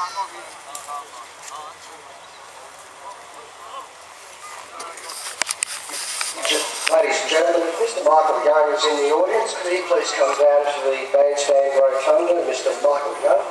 Ladies and gentlemen, Mr. Michael Young is in the audience. Could he please come down to the bandstand rotunda, Mr. Michael Young?